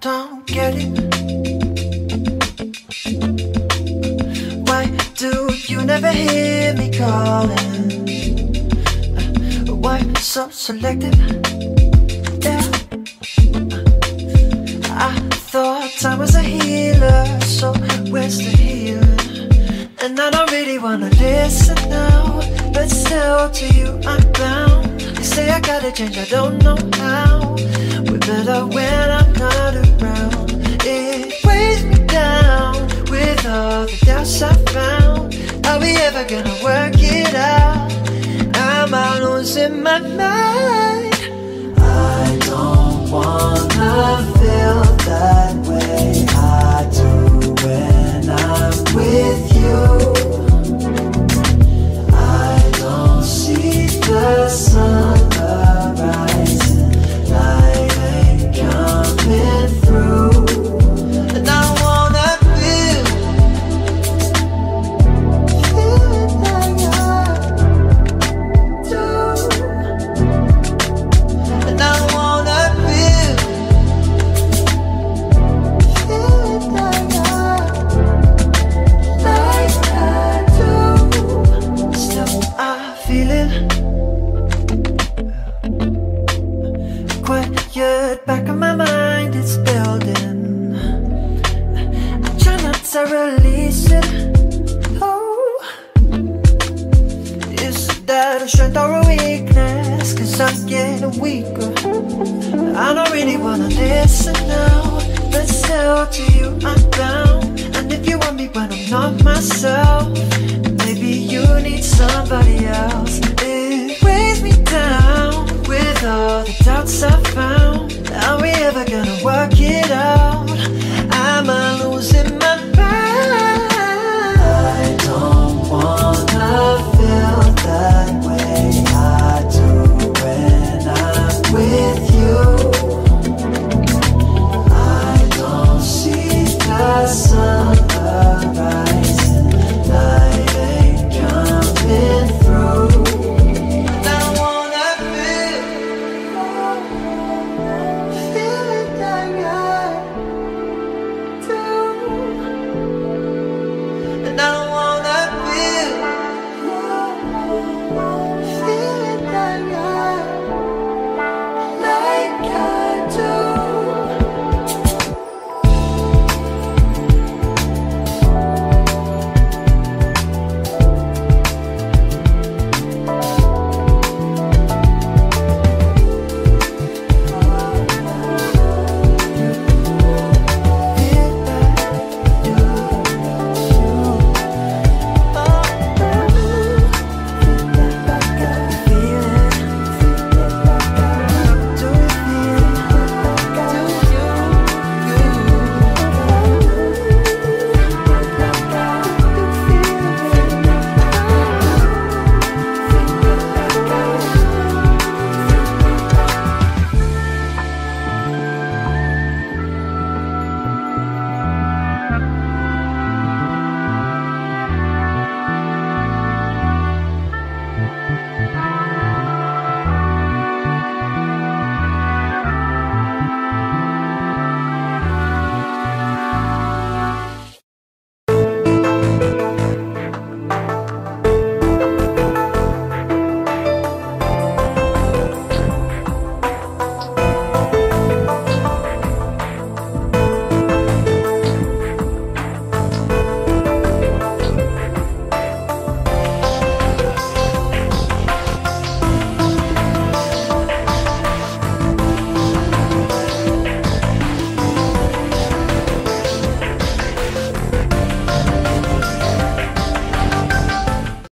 don't get it. Why do you never hear me calling? Why so selective? Yeah. I thought I was a healer, so where's the healing? And I don't really wanna listen now, but still to you I'm bound. They say I gotta change, I don't know how. We better when I'm not around. My mind. Quiet back in my mind, it's building. I try not to release it. Oh, is that a strength or a weakness? Cause I'm getting weaker. I don't really wanna listen now, but still to you I'm bound. And if you want me when I'm not myself, maybe you need somebody else. Doubts I found. Are we ever gonna work?